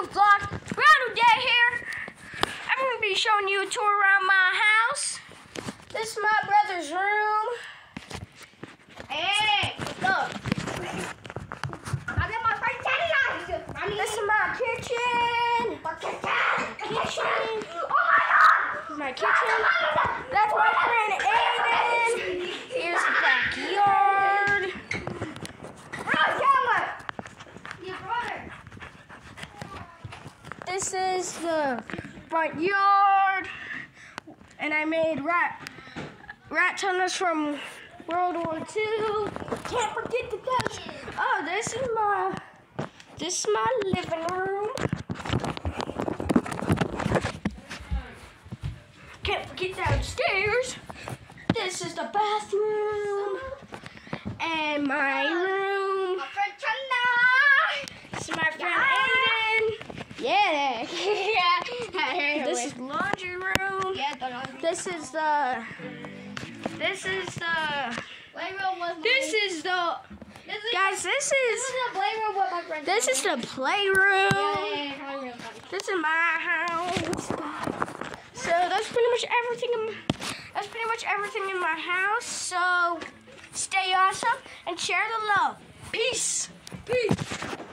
new vlog. Brand new day here. I'm going to be showing you a tour around my house. This is my brother's room. Hey, look. I got my friend Teddy on. This is my kitchen. Kitchen. Oh my god! My kitchen. That's my friend Aiden. Here's the backyard. Oh, Chandler! Your brother. This is the front yard. And I made rat rat tunnels from World War II. Can't forget the couch. Oh, this is my this is my living room. Can't forget downstairs. This is the bathroom. And my room. My friend Chandler. This is my friend Aiden. Yeah. yeah. This is laundry room. Yeah, the laundry. This is the. This is the. This is the. This is. Guys, this This is. is the playroom with my friend. This is the playroom. Yeah, yeah, yeah. This is my house. So that's pretty much everything. In, that's pretty much everything in my house. So stay awesome and share the love. Peace. Peace.